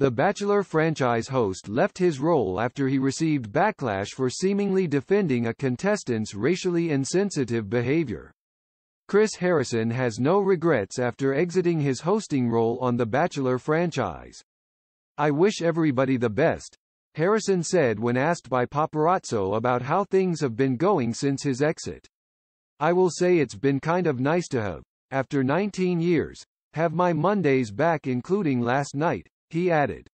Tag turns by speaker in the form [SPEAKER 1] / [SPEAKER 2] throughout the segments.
[SPEAKER 1] The Bachelor franchise host left his role after he received backlash for seemingly defending a contestant's racially insensitive behavior. Chris Harrison has no regrets after exiting his hosting role on The Bachelor franchise. I wish everybody the best, Harrison said when asked by Paparazzo about how things have been going since his exit. I will say it's been kind of nice to have, after 19 years, have my Mondays back including last night, he added.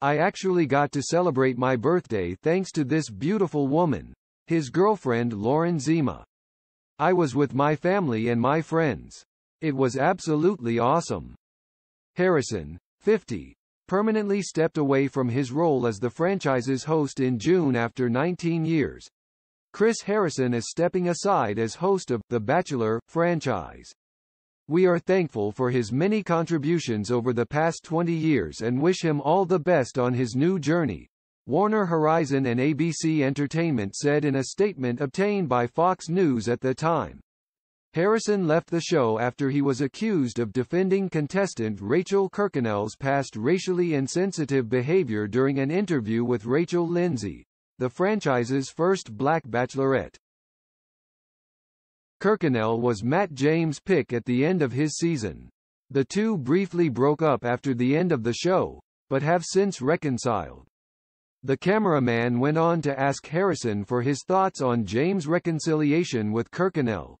[SPEAKER 1] I actually got to celebrate my birthday thanks to this beautiful woman, his girlfriend Lauren Zima. I was with my family and my friends. It was absolutely awesome. Harrison, 50, permanently stepped away from his role as the franchise's host in June after 19 years. Chris Harrison is stepping aside as host of The Bachelor franchise. We are thankful for his many contributions over the past 20 years and wish him all the best on his new journey, Warner Horizon and ABC Entertainment said in a statement obtained by Fox News at the time. Harrison left the show after he was accused of defending contestant Rachel Kirkconnell's past racially insensitive behavior during an interview with Rachel Lindsay, the franchise's first black bachelorette. Kirkconnell was Matt James' pick at the end of his season. The two briefly broke up after the end of the show, but have since reconciled. The cameraman went on to ask Harrison for his thoughts on James' reconciliation with Kirkconnell,